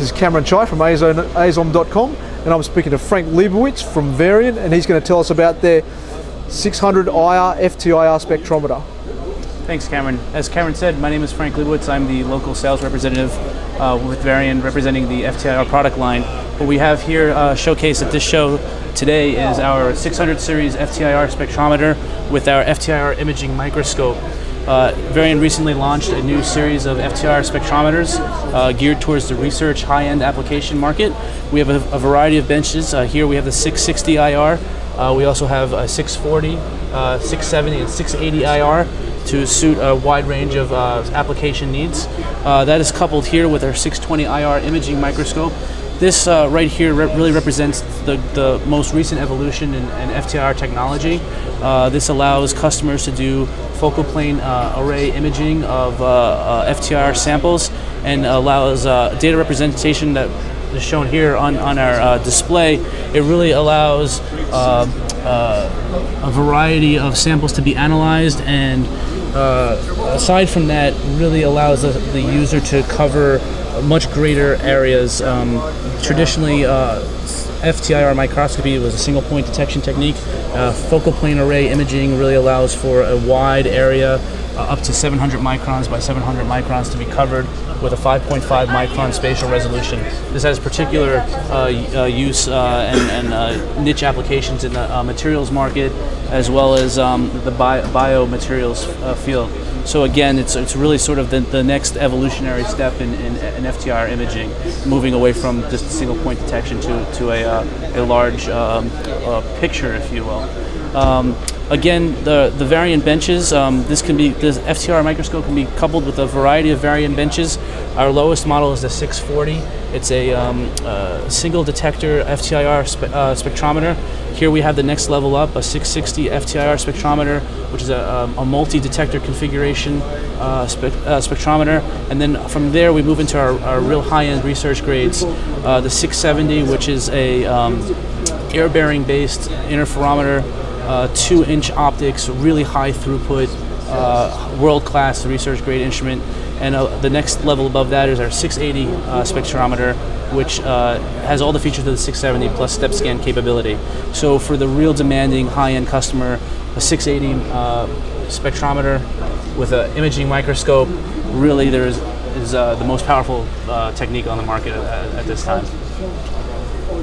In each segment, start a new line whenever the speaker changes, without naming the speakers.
This is Cameron Chai from Azom.com and I'm speaking to Frank Leibowitz from Varian and he's going to tell us about their 600 IR FTIR spectrometer.
Thanks, Cameron. As Cameron said, my name is Frank Leibowitz. I'm the local sales representative uh, with Varian representing the FTIR product line. What we have here uh, showcased at this show today is our 600 series FTIR spectrometer with our FTIR imaging microscope. Uh, Varian recently launched a new series of FTIR spectrometers uh, geared towards the research high-end application market. We have a, a variety of benches. Uh, here we have the 660 IR. Uh, we also have a 640, uh, 670, and 680 IR to suit a wide range of uh, application needs. that is coupled here with our 620 IR imaging microscope. This uh, right here re really represents the, the most recent evolution in, in FTIR technology. Uh, this allows customers to do focal plane uh, array imaging of uh, uh, FTIR samples and allows uh, data representation that is shown here on, on our display. It really allows a variety of samples to be analyzed and aside from that really allows the, the user to cover much greater areas. Um, traditionally, uh, FTIR microscopy was a single point detection technique. Uh, focal plane array imaging really allows for a wide area, uh, up to 700 microns by 700 microns to be covered with a 5.5 micron spatial resolution. This has particular uh, uh, use uh, and, and niche applications in the materials market as well as um, the bio, biomaterials field. So again, it's, it's really sort of the, the next evolutionary step in, in, in, FTIR imaging, moving away from just single point detection to, to a, a large um, picture, if you will. Um, again, the, the Varian benches, um, this can be, this FTIR microscope can be coupled with a variety of Varian benches. Our lowest model is the 640. It's a um, uh, single detector FTIR spe uh, spectrometer. Here we have the next level up, a 660 FTIR spectrometer, which is a, um, a multi-detector configuration uh, spe uh, spectrometer. And then from there we move into our, our real high-end research grades. Uh, the 670, which is a um, air-bearing based interferometer two inch optics, really high throughput, uh, world class research grade instrument. And uh, the next level above that is our 680 uh, spectrometer, which uh, has all the features of the 670 plus step scan capability. So for the real demanding high end customer, a 680 uh, spectrometer with an imaging microscope, really there is, is the most powerful technique on the market at, at this time.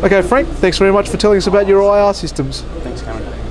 Okay, Frank, thanks very much for telling us about your IR systems.
Thanks, Cameron.